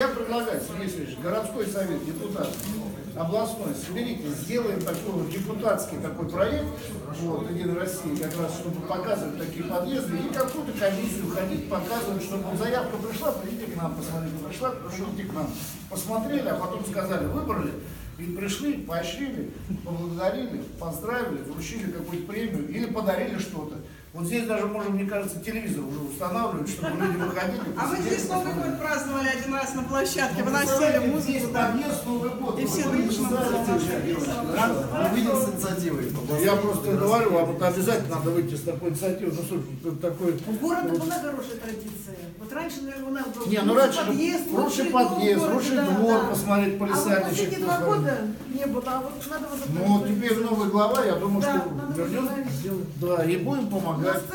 Я предлагаю, Сергей Сергеевич, городской совет, депутат, областной, соберите, сделаем такой вот депутатский такой проект, вот, Единой России, как раз, чтобы показывать такие подъезды, и какую-то комиссию ходить, показывать, чтобы вот заявка пришла, придите к нам, посмотрите, пришла, пришли к нам, посмотрели, а потом сказали, выбрали, и пришли, поощрили, поблагодарили, поздравили, вручили какую-то премию или подарили что-то. Вот здесь даже можем, мне кажется, телевизор уже устанавливать, чтобы люди выходили. А мы здесь Новый год праздновали раз на площадке, Ну, выносили музыку. Новый год. И все дружно? Увидел с инициативой. Я просто говорю, вам это обязательно надо выйти с такой инициативой. Ну, слушай, такой... У города была хорошая традиция. Вот раньше, наверное, у нас был Не, ну раньше подъезд, лучший подъезд, лучший да, двор, да. посмотреть А вот полисадничек. последние два года не было, а вот надо возобновить. Ну, теперь новый глава, я думаю, Да, что вернем, возобновить. да, и будем помогать.